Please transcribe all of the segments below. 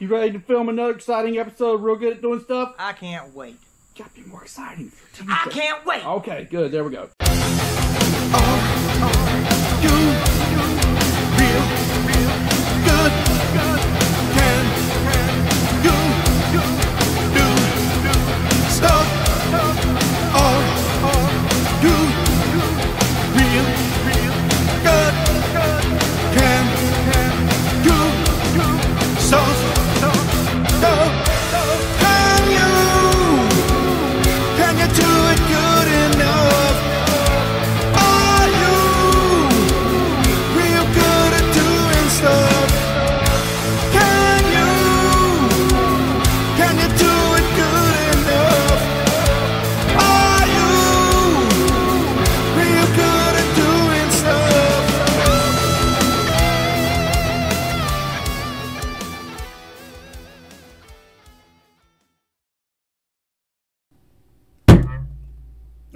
You ready to film another exciting episode? Real good at doing stuff? I can't wait. Gotta be more exciting. for TV I can't wait. Okay, good. There we go. Can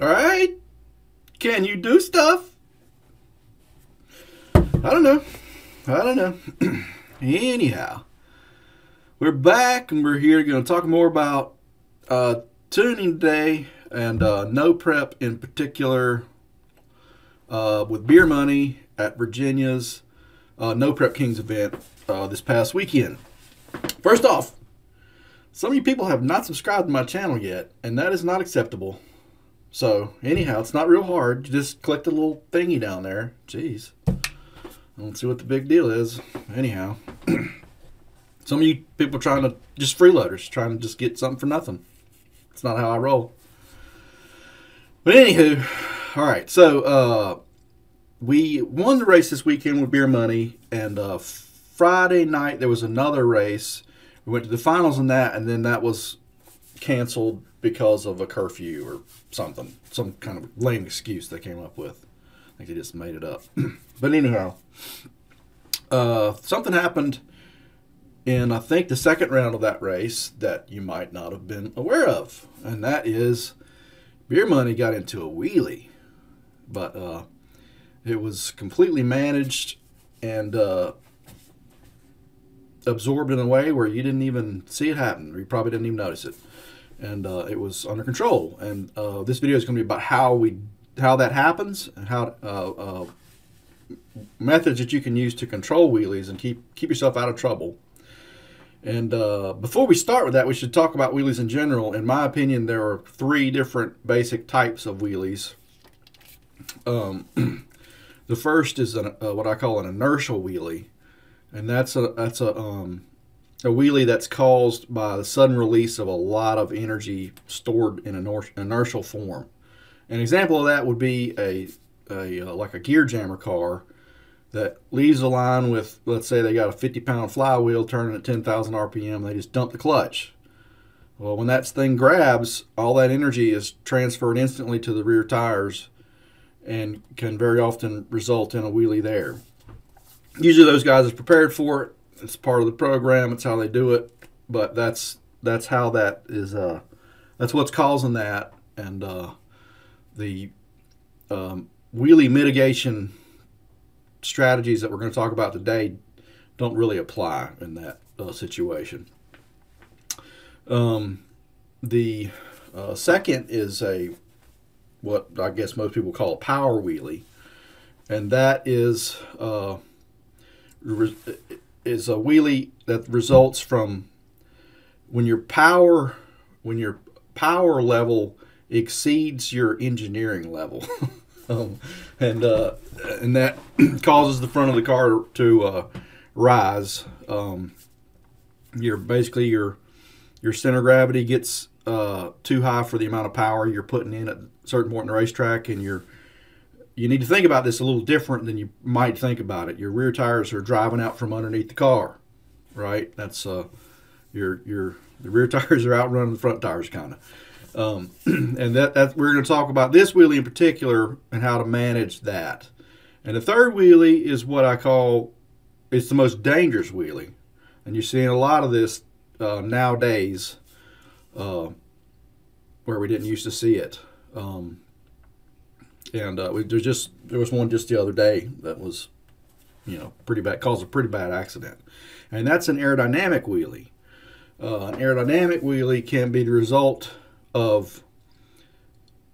All right. Can you do stuff? I don't know. I don't know. Anyhow, we're back and we're here going to talk more about uh, tuning today and uh, no prep in particular uh, with beer money at Virginia's uh, No Prep Kings event uh, this past weekend. First off, some of you people have not subscribed to my channel yet, and that is not acceptable. So anyhow, it's not real hard. You just click the little thingy down there. Jeez. I don't see what the big deal is. Anyhow. Some of you people trying to just freeloaders, trying to just get something for nothing. It's not how I roll. But anywho, all right. So uh, we won the race this weekend with beer money, and uh, Friday night there was another race. We went to the finals in that, and then that was canceled because of a curfew or something, some kind of lame excuse they came up with. I think they just made it up. but anyhow, uh, something happened in I think the second round of that race that you might not have been aware of, and that is Beer Money got into a wheelie, but uh, it was completely managed and uh, absorbed in a way where you didn't even see it happen, or you probably didn't even notice it and uh, it was under control. And uh, this video is going to be about how we how that happens and how uh, uh, methods that you can use to control wheelies and keep keep yourself out of trouble. And uh, before we start with that, we should talk about wheelies in general. In my opinion, there are three different basic types of wheelies. Um, the first is an, uh, what I call an inertial wheelie, and that's a that's a um, a wheelie that's caused by the sudden release of a lot of energy stored in an inertial form. An example of that would be a, a uh, like a gear jammer car that leaves a line with, let's say they got a 50 pound flywheel turning at 10,000 RPM. They just dump the clutch. Well, when that thing grabs, all that energy is transferred instantly to the rear tires and can very often result in a wheelie there. Usually, those guys are prepared for it it's part of the program. It's how they do it. But that's that's how that is. Uh, that's what's causing that, and uh, the um, wheelie mitigation strategies that we're going to talk about today don't really apply in that uh, situation. Um, the uh, second is a what I guess most people call a power wheelie, and that is uh, is a wheelie that results from when your power when your power level exceeds your engineering level. Um, and uh, and that causes the front of the car to uh, rise. Um, your basically your your center gravity gets uh, too high for the amount of power you're putting in at a certain point in the racetrack and you're you need to think about this a little different than you might think about it. Your rear tires are driving out from underneath the car, right? That's uh, your your the rear tires are outrunning the front tires, kind of. Um, and that, that we're going to talk about this wheelie in particular and how to manage that. And the third wheelie is what I call it's the most dangerous wheelie, and you're seeing a lot of this uh, nowadays, uh, where we didn't used to see it. Um, and uh, we, there's just there was one just the other day that was, you know, pretty bad, caused a pretty bad accident, and that's an aerodynamic wheelie. Uh, an aerodynamic wheelie can be the result of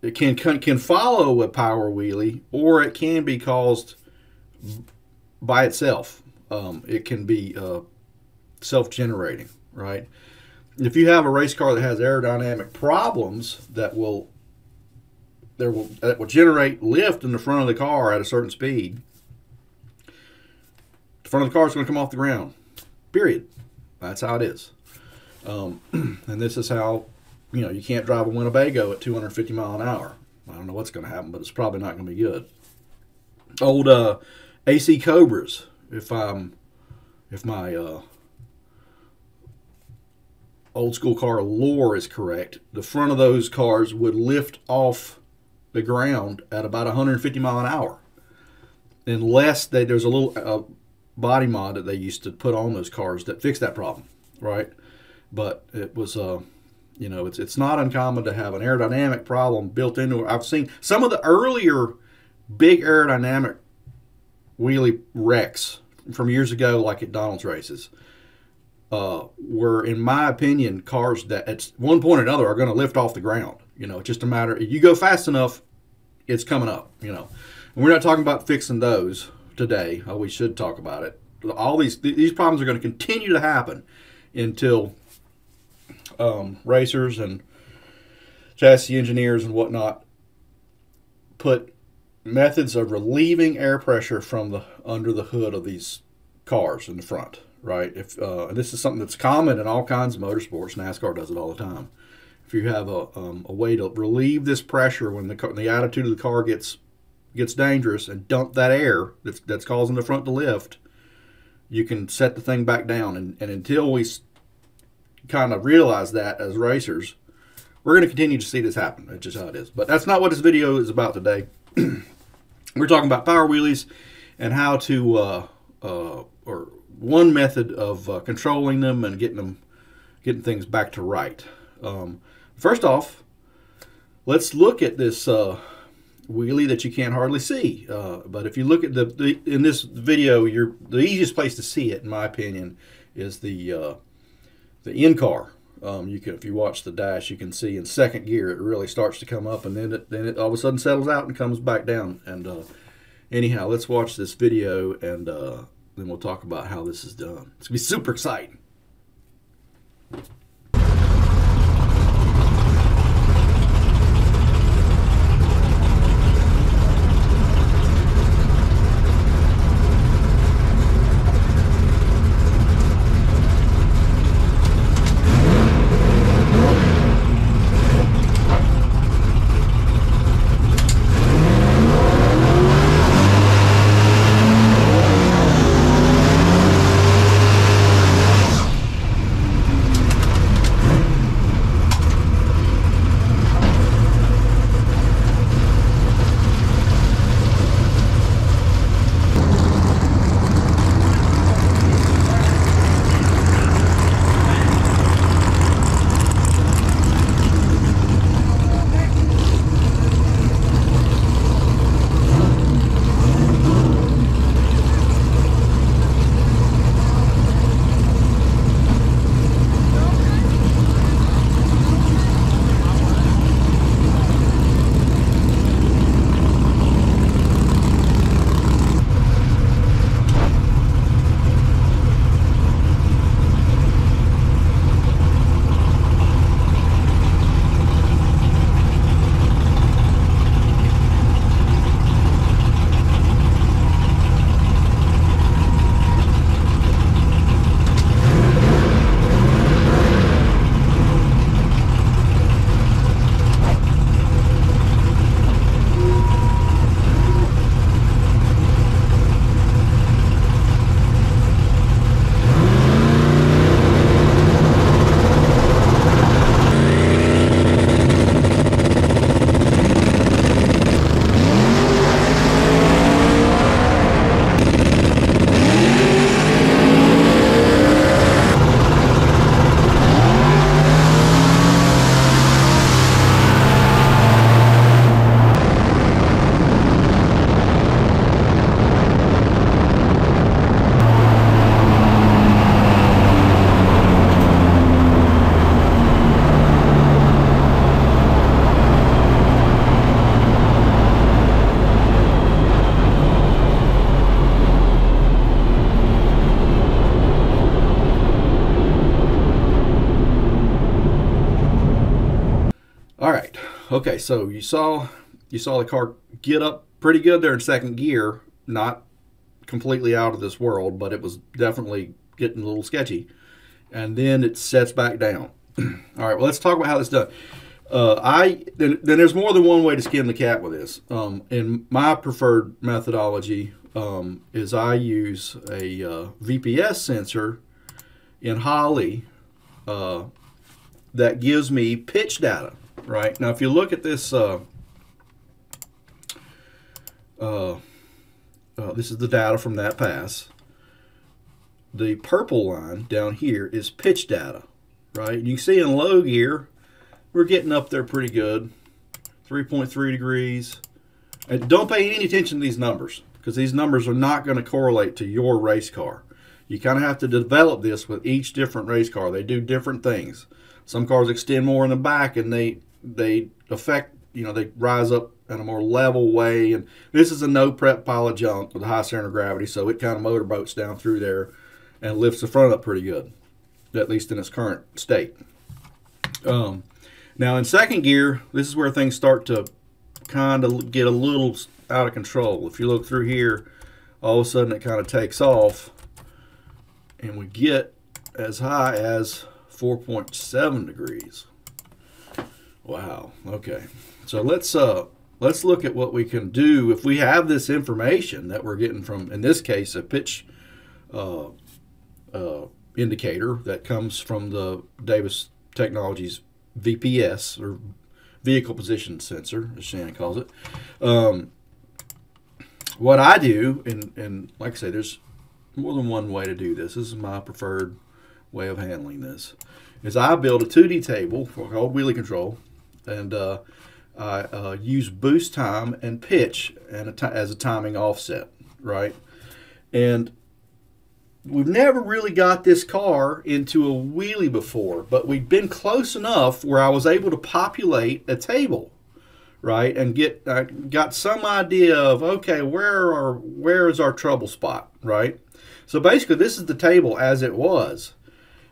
it can can, can follow a power wheelie, or it can be caused by itself. Um, it can be uh, self-generating, right? If you have a race car that has aerodynamic problems that will that will that will generate lift in the front of the car at a certain speed, the front of the car is going to come off the ground. Period. That's how it is. Um, and this is how you know you can't drive a Winnebago at 250 mile an hour. I don't know what's going to happen, but it's probably not going to be good. Old uh, AC Cobras. If I'm if my uh, old school car lore is correct, the front of those cars would lift off the ground at about 150 mile an hour, unless they, there's a little uh, body mod that they used to put on those cars that fixed that problem, right? But it was, uh, you know, it's it's not uncommon to have an aerodynamic problem built into it. I've seen some of the earlier big aerodynamic wheelie wrecks from years ago, like at Donald's races uh, were, in my opinion, cars that at one point or another are going to lift off the ground. You know, it's just a matter. If you go fast enough, it's coming up. You know, and we're not talking about fixing those today. Oh, we should talk about it. All these these problems are going to continue to happen until um, racers and chassis engineers and whatnot put methods of relieving air pressure from the under the hood of these cars in the front right? If uh, this is something that's common in all kinds of motorsports, NASCAR does it all the time. If you have a, um, a way to relieve this pressure when the car, the attitude of the car gets gets dangerous and dump that air that's that's causing the front to lift, you can set the thing back down. And, and until we kind of realize that as racers, we're going to continue to see this happen. That's just how it is. But that's not what this video is about today. we're talking about power wheelies and how to uh, uh, or one method of uh, controlling them and getting them getting things back to right. Um, first off, let's look at this uh, wheelie that you can't hardly see. Uh, but if you look at the, the in this video, you're the easiest place to see it, in my opinion, is the uh, the in car. Um, you can, if you watch the dash, you can see in second gear it really starts to come up, and then it then it all of a sudden settles out and comes back down. And uh, anyhow, let's watch this video and uh, then we'll talk about how this is done. It's gonna be super exciting. Okay, so you saw you saw the car get up pretty good there in second gear, not completely out of this world, but it was definitely getting a little sketchy. And then it sets back down. All right, well, let's talk about how this is done. Uh, I then, then there's more than one way to skin the cat with this. Um, and my preferred methodology um, is I use a uh, VPS sensor in Holley uh, that gives me pitch data. Right now, if you look at this, uh, uh, uh, this is the data from that pass. The purple line down here is pitch data, right? You can see in low gear, we're getting up there pretty good. 3.3 degrees. And don't pay any attention to these numbers because these numbers are not going to correlate to your race car. You kind of have to develop this with each different race car. They do different things. Some cars extend more in the back and they they affect, you know, they rise up in a more level way. And this is a no prep pile of junk with a high center of gravity, so it kind of motorboats down through there and lifts the front up pretty good, at least in its current state. Um, now in second gear, this is where things start to kind of get a little out of control. If you look through here, all of a sudden it kind of takes off and we get as high as 4.7 degrees. Wow. Okay. So let's uh let's look at what we can do if we have this information that we're getting from in this case a pitch uh, uh, indicator that comes from the Davis Technologies VPS or vehicle position sensor, as Shannon calls it. Um, what I do, and, and like I say, there's more than one way to do this. This is my preferred way of handling this. Is I build a 2D table called wheelie control, and uh, I uh, use boost time and pitch and as a timing offset, right? And we've never really got this car into a wheelie before, but we've been close enough where I was able to populate a table, right, and get I got some idea of okay, where are where is our trouble spot, right? So basically, this is the table as it was,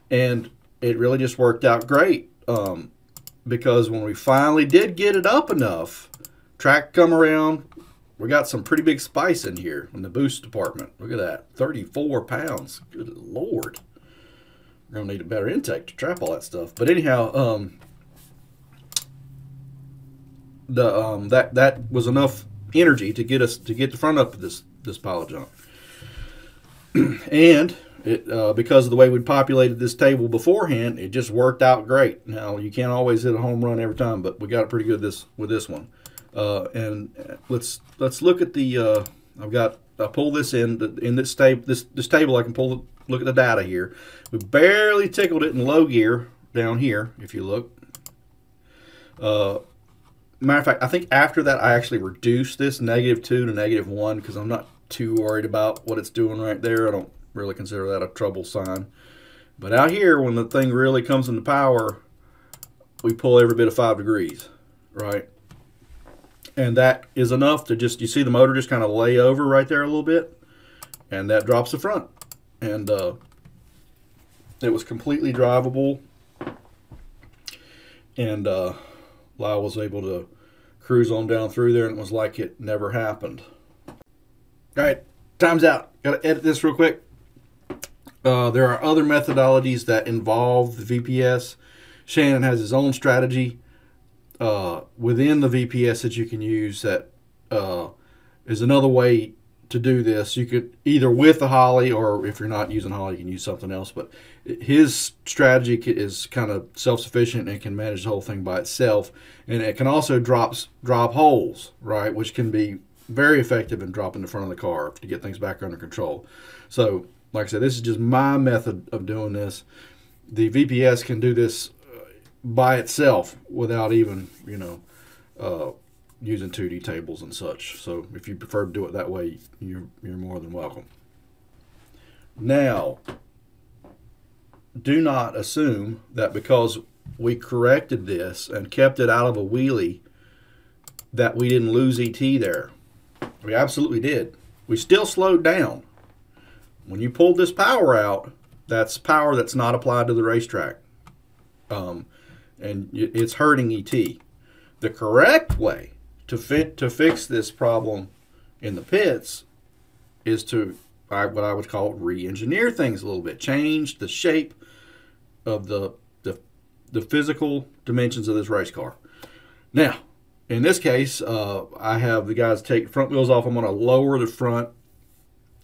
and it really just worked out great. Um, because when we finally did get it up enough, track come around, we got some pretty big spice in here in the boost department. Look at that, 34 pounds. Good lord. We're gonna need a better intake to trap all that stuff. But anyhow, um, the um, that that was enough energy to get us to get the front up of this this pile of junk. and it, uh, because of the way we populated this table beforehand, it just worked out great. Now you can't always hit a home run every time, but we got it pretty good this with this one. Uh, and let's let's look at the. Uh, I've got I pull this in in this table. This this table I can pull the, look at the data here. We barely tickled it in low gear down here. If you look. Uh, matter of fact, I think after that I actually reduced this negative two to negative one because I'm not too worried about what it's doing right there. I don't really consider that a trouble sign. But out here, when the thing really comes into power, we pull every bit of five degrees, right? And that is enough to just, you see the motor just kind of lay over right there a little bit, and that drops the front. And uh, it was completely drivable, and uh, Lyle was able to cruise on down through there, and it was like it never happened. All right, time's out. Got to edit this real quick. Uh, there are other methodologies that involve the VPS. Shannon has his own strategy uh, within the VPS that you can use that uh, is another way to do this. You could either with the Holley or if you're not using Holley, you can use something else. But his strategy is kind of self-sufficient and can manage the whole thing by itself. And it can also drops drop holes, right, which can be very effective in dropping the front of the car to get things back under control. So like I said, this is just my method of doing this. The VPS can do this uh, by itself without even, you know, uh, using 2D tables and such. So if you prefer to do it that way, you're, you're more than welcome. Now, do not assume that because we corrected this and kept it out of a wheelie that we didn't lose ET there. We absolutely did. We still slowed down when you pulled this power out, that's power that's not applied to the racetrack. Um, and it's hurting ET. the correct way to fit to fix this problem in the pits is to I, what I would call re-engineer things a little bit, change the shape of the the, the physical dimensions of this race car. Now, in this case, uh, I have the guys take front wheels off. I'm going to lower the front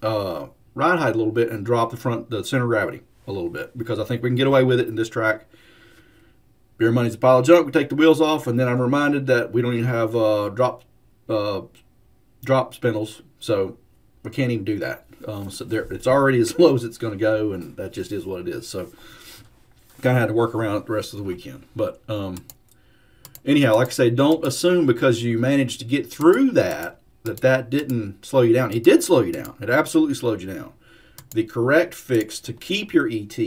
uh, ride height a little bit and drop the front the center of gravity a little bit because I think we can get away with it in this track. Beer money's a pile of junk. We take the wheels off, and then I'm reminded that we don't even have uh, drop uh, drop spindles, so we can't even do that. Um, so there, it's already as low as it's going to go, and that just is what it is. So kind of had to work around it the rest of the weekend. But um, anyhow, like I say, don't assume because you managed to get through that that that didn't slow you down. It did slow you down. It absolutely slowed you down. The correct fix to keep your ET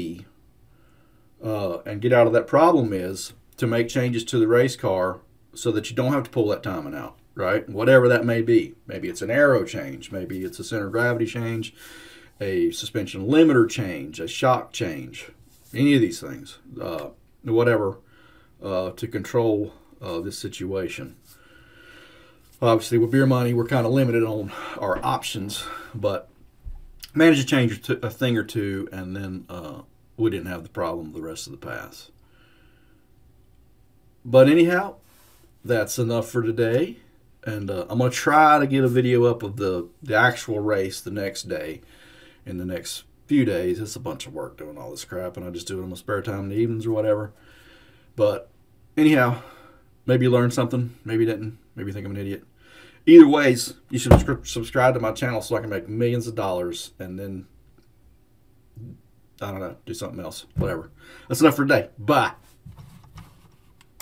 uh, and get out of that problem is to make changes to the race car so that you don't have to pull that timing out, right? Whatever that may be. Maybe it's an aero change. Maybe it's a center of gravity change, a suspension limiter change, a shock change, any of these things, uh, whatever, uh, to control uh, this situation. Obviously, with beer money, we're kind of limited on our options, but managed to change a thing or two, and then uh, we didn't have the problem the rest of the pass. But anyhow, that's enough for today. And uh, I'm going to try to get a video up of the, the actual race the next day in the next few days. It's a bunch of work doing all this crap, and I just do it in my spare time in the evenings or whatever. But anyhow, maybe you learned something. Maybe you didn't. Maybe you think I'm an idiot. Either ways, you should subscribe to my channel so I can make millions of dollars and then, I don't know, do something else. Whatever. That's enough for today. Bye.